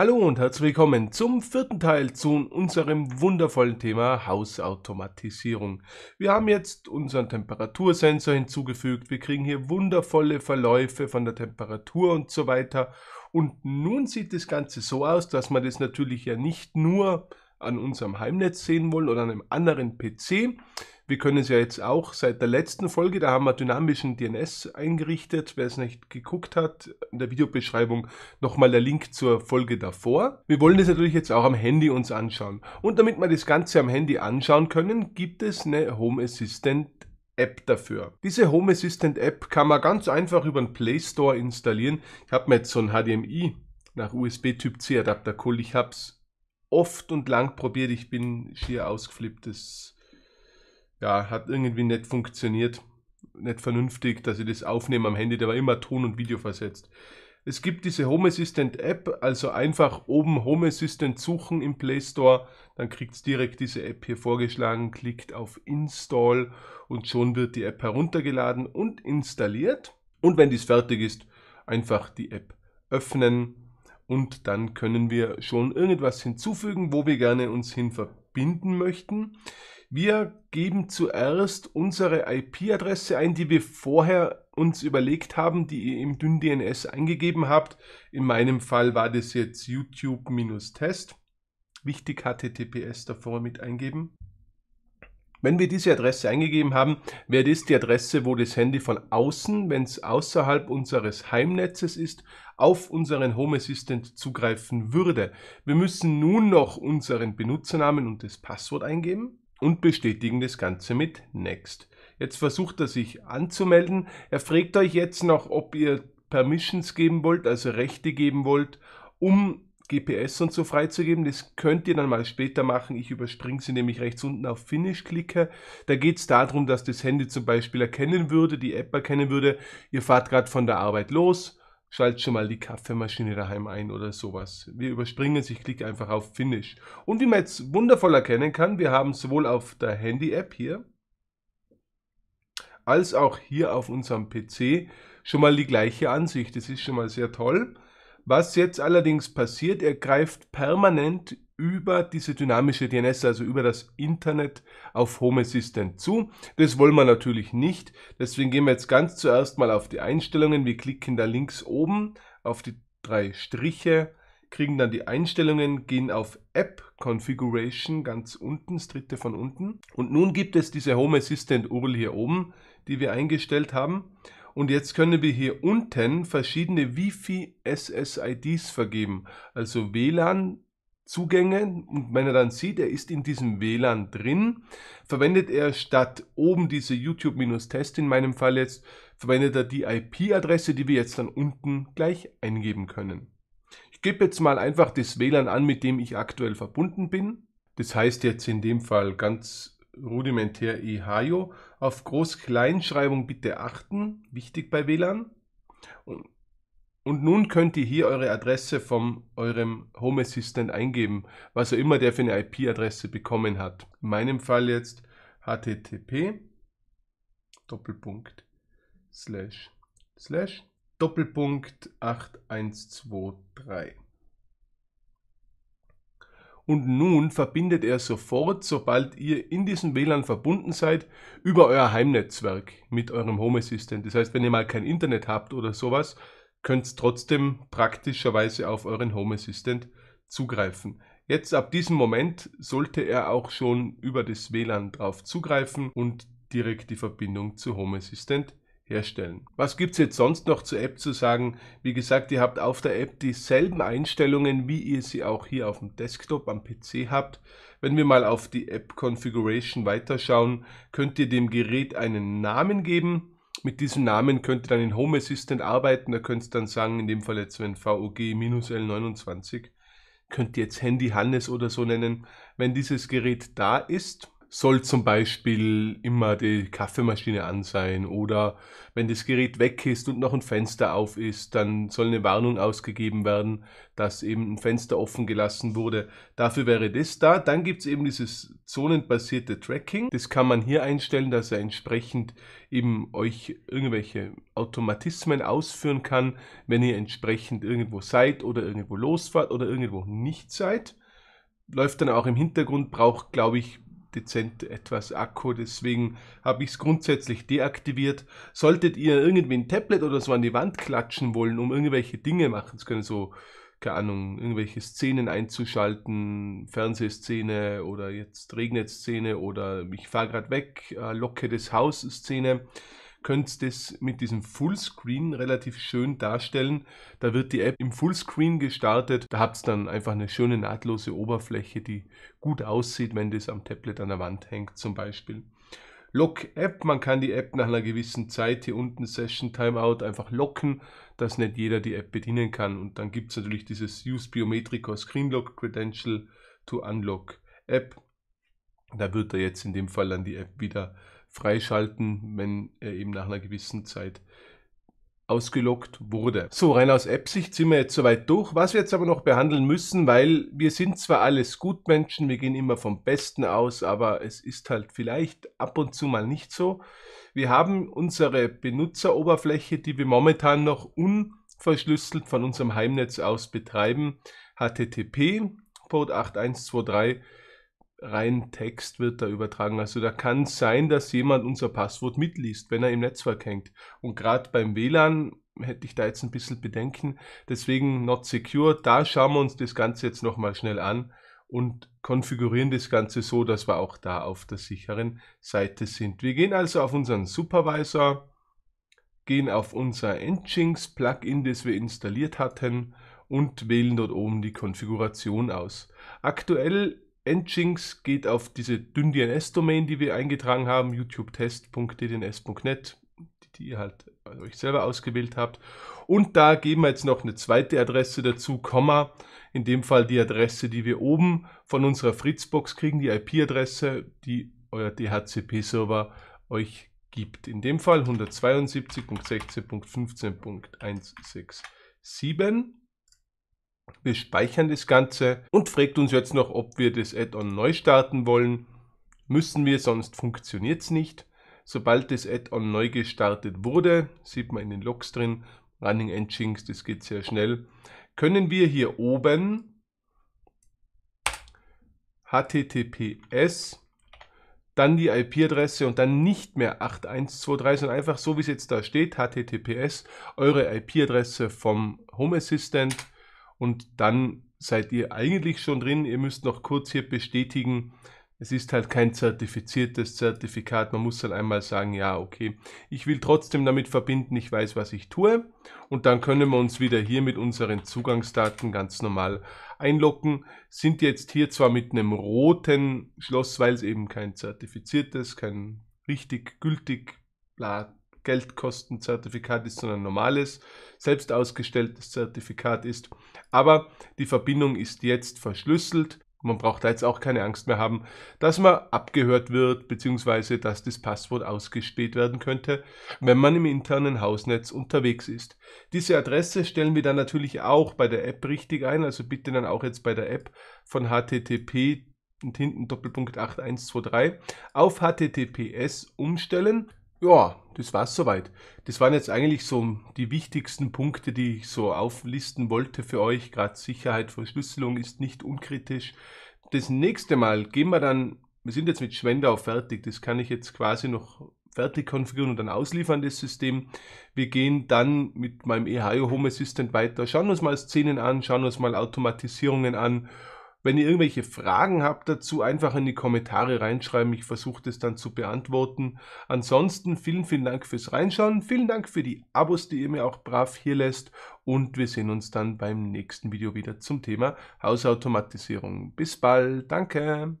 Hallo und herzlich willkommen zum vierten Teil zu unserem wundervollen Thema Hausautomatisierung. Wir haben jetzt unseren Temperatursensor hinzugefügt, wir kriegen hier wundervolle Verläufe von der Temperatur und so weiter. Und nun sieht das Ganze so aus, dass wir das natürlich ja nicht nur an unserem Heimnetz sehen wollen oder an einem anderen PC, wir können es ja jetzt auch seit der letzten Folge, da haben wir dynamischen DNS eingerichtet. Wer es nicht geguckt hat, in der Videobeschreibung nochmal der Link zur Folge davor. Wir wollen das natürlich jetzt auch am Handy uns anschauen. Und damit wir das Ganze am Handy anschauen können, gibt es eine Home Assistant App dafür. Diese Home Assistant App kann man ganz einfach über den Play Store installieren. Ich habe mir jetzt so ein HDMI nach USB Typ C Adapter geholt. Ich habe es oft und lang probiert. Ich bin schier ausgeflippt. Das ja, hat irgendwie nicht funktioniert. Nicht vernünftig, dass ich das aufnehme am Handy. Der war immer Ton und Video versetzt. Es gibt diese Home Assistant App, also einfach oben Home Assistant suchen im Play Store, dann kriegt es direkt diese App hier vorgeschlagen, klickt auf Install und schon wird die App heruntergeladen und installiert. Und wenn dies fertig ist, einfach die App öffnen und dann können wir schon irgendwas hinzufügen, wo wir gerne uns hin verbinden möchten. Wir geben zuerst unsere IP-Adresse ein, die wir vorher uns überlegt haben, die ihr im DynDNS eingegeben habt. In meinem Fall war das jetzt YouTube-Test. Wichtig HTTPS davor mit eingeben. Wenn wir diese Adresse eingegeben haben, wäre das die Adresse, wo das Handy von außen, wenn es außerhalb unseres Heimnetzes ist, auf unseren Home Assistant zugreifen würde. Wir müssen nun noch unseren Benutzernamen und das Passwort eingeben und bestätigen das Ganze mit Next. Jetzt versucht er sich anzumelden. Er fragt euch jetzt noch, ob ihr Permissions geben wollt, also Rechte geben wollt, um GPS und so freizugeben. Das könnt ihr dann mal später machen. Ich überspringe sie nämlich rechts unten auf Finish klicke. Da geht es darum, dass das Handy zum Beispiel erkennen würde, die App erkennen würde, ihr fahrt gerade von der Arbeit los schalt schon mal die Kaffeemaschine daheim ein oder sowas. Wir überspringen es, ich klicke einfach auf Finish. Und wie man jetzt wundervoll erkennen kann, wir haben sowohl auf der Handy-App hier, als auch hier auf unserem PC schon mal die gleiche Ansicht. Das ist schon mal sehr toll. Was jetzt allerdings passiert, er greift permanent über diese dynamische DNS, also über das Internet auf Home Assistant zu. Das wollen wir natürlich nicht. Deswegen gehen wir jetzt ganz zuerst mal auf die Einstellungen. Wir klicken da links oben auf die drei Striche, kriegen dann die Einstellungen, gehen auf App Configuration ganz unten, das dritte von unten. Und nun gibt es diese Home Assistant URL hier oben, die wir eingestellt haben. Und jetzt können wir hier unten verschiedene Wi-Fi SSIDs vergeben, also WLAN Zugänge und wenn er dann sieht, er ist in diesem WLAN drin, verwendet er statt oben diese YouTube-Test in meinem Fall jetzt, verwendet er die IP-Adresse, die wir jetzt dann unten gleich eingeben können. Ich gebe jetzt mal einfach das WLAN an, mit dem ich aktuell verbunden bin. Das heißt jetzt in dem Fall ganz rudimentär eHayo. Auf Groß-Kleinschreibung bitte achten, wichtig bei WLAN. Und und nun könnt ihr hier eure Adresse von eurem Home Assistant eingeben, was auch immer der für eine IP-Adresse bekommen hat. In meinem Fall jetzt http Doppelpunkt slash slash Doppelpunkt 8123. Und nun verbindet er sofort, sobald ihr in diesem WLAN verbunden seid, über euer Heimnetzwerk mit eurem Home Assistant. Das heißt, wenn ihr mal kein Internet habt oder sowas, könnt trotzdem praktischerweise auf euren Home Assistant zugreifen. Jetzt ab diesem Moment sollte er auch schon über das WLAN drauf zugreifen und direkt die Verbindung zu Home Assistant herstellen. Was gibt es jetzt sonst noch zur App zu sagen? Wie gesagt, ihr habt auf der App dieselben Einstellungen, wie ihr sie auch hier auf dem Desktop am PC habt. Wenn wir mal auf die App Configuration weiterschauen, könnt ihr dem Gerät einen Namen geben mit diesem Namen könnt ihr dann in Home Assistant arbeiten. Da könnt ihr dann sagen, in dem Fall jetzt wenn VOG-L29, könnt ihr jetzt Handy Hannes oder so nennen. Wenn dieses Gerät da ist, soll zum Beispiel immer die Kaffeemaschine an sein oder wenn das Gerät weg ist und noch ein Fenster auf ist, dann soll eine Warnung ausgegeben werden, dass eben ein Fenster offen gelassen wurde. Dafür wäre das da. Dann gibt es eben dieses zonenbasierte Tracking. Das kann man hier einstellen, dass er entsprechend eben euch irgendwelche Automatismen ausführen kann, wenn ihr entsprechend irgendwo seid oder irgendwo losfahrt oder irgendwo nicht seid läuft dann auch im Hintergrund, braucht, glaube ich, dezent etwas Akku, deswegen habe ich es grundsätzlich deaktiviert. Solltet ihr irgendwie ein Tablet oder so an die Wand klatschen wollen, um irgendwelche Dinge machen zu können, so, keine Ahnung, irgendwelche Szenen einzuschalten, Fernsehszene oder jetzt Regnet-Szene oder ich fahre gerade weg, äh, Locke des Haus-Szene, könnt das mit diesem Fullscreen relativ schön darstellen. Da wird die App im Fullscreen gestartet. Da habt ihr dann einfach eine schöne nahtlose Oberfläche, die gut aussieht, wenn das am Tablet an der Wand hängt zum Beispiel. Lock App, man kann die App nach einer gewissen Zeit hier unten Session Timeout einfach locken, dass nicht jeder die App bedienen kann. Und dann gibt es natürlich dieses Use Biometric or Screen Lock Credential to Unlock App. Da wird er jetzt in dem Fall dann die App wieder freischalten, wenn er eben nach einer gewissen Zeit ausgelockt wurde. So, rein aus App-Sicht sind wir jetzt soweit durch. Was wir jetzt aber noch behandeln müssen, weil wir sind zwar alles Gutmenschen, wir gehen immer vom Besten aus, aber es ist halt vielleicht ab und zu mal nicht so. Wir haben unsere Benutzeroberfläche, die wir momentan noch unverschlüsselt von unserem Heimnetz aus betreiben, HTTP, Port 8123 rein Text wird da übertragen. Also da kann es sein, dass jemand unser Passwort mitliest, wenn er im Netzwerk hängt. Und gerade beim WLAN hätte ich da jetzt ein bisschen Bedenken. Deswegen not secure. Da schauen wir uns das Ganze jetzt nochmal schnell an und konfigurieren das Ganze so, dass wir auch da auf der sicheren Seite sind. Wir gehen also auf unseren Supervisor, gehen auf unser Nginx Plugin, das wir installiert hatten und wählen dort oben die Konfiguration aus. Aktuell Nginx geht auf diese dünn DNS-Domain, die wir eingetragen haben, youtubetest.ddns.net, die ihr halt euch selber ausgewählt habt. Und da geben wir jetzt noch eine zweite Adresse dazu, Komma, in dem Fall die Adresse, die wir oben von unserer Fritzbox kriegen, die IP-Adresse, die euer DHCP-Server euch gibt. In dem Fall 172.16.15.167. Wir speichern das Ganze und fragt uns jetzt noch, ob wir das Add-on neu starten wollen. Müssen wir, sonst funktioniert es nicht. Sobald das Add-on neu gestartet wurde, sieht man in den Logs drin, Running Engines, das geht sehr schnell, können wir hier oben HTTPS, dann die IP-Adresse und dann nicht mehr 8123, sondern einfach so wie es jetzt da steht, HTTPS, eure IP-Adresse vom Home Assistant und dann seid ihr eigentlich schon drin. Ihr müsst noch kurz hier bestätigen, es ist halt kein zertifiziertes Zertifikat. Man muss halt einmal sagen, ja, okay, ich will trotzdem damit verbinden, ich weiß, was ich tue. Und dann können wir uns wieder hier mit unseren Zugangsdaten ganz normal einloggen. Sind jetzt hier zwar mit einem roten Schloss, weil es eben kein zertifiziertes, kein richtig gültig, bla, Geldkostenzertifikat ist, sondern ein normales, selbst ausgestelltes Zertifikat ist. Aber die Verbindung ist jetzt verschlüsselt. Man braucht da jetzt auch keine Angst mehr haben, dass man abgehört wird, beziehungsweise dass das Passwort ausgespäht werden könnte, wenn man im internen Hausnetz unterwegs ist. Diese Adresse stellen wir dann natürlich auch bei der App richtig ein, also bitte dann auch jetzt bei der App von HTTP und hinten Doppelpunkt 8123 auf HTTPS umstellen ja, das war's soweit. Das waren jetzt eigentlich so die wichtigsten Punkte, die ich so auflisten wollte für euch. Gerade Sicherheit, Verschlüsselung ist nicht unkritisch. Das nächste Mal gehen wir dann, wir sind jetzt mit Schwendau fertig, das kann ich jetzt quasi noch fertig konfigurieren und dann ausliefern, das System. Wir gehen dann mit meinem EHIO Home Assistant weiter, schauen uns mal Szenen an, schauen uns mal Automatisierungen an wenn ihr irgendwelche Fragen habt dazu, einfach in die Kommentare reinschreiben. Ich versuche das dann zu beantworten. Ansonsten vielen, vielen Dank fürs Reinschauen. Vielen Dank für die Abos, die ihr mir auch brav hier lässt. Und wir sehen uns dann beim nächsten Video wieder zum Thema Hausautomatisierung. Bis bald. Danke.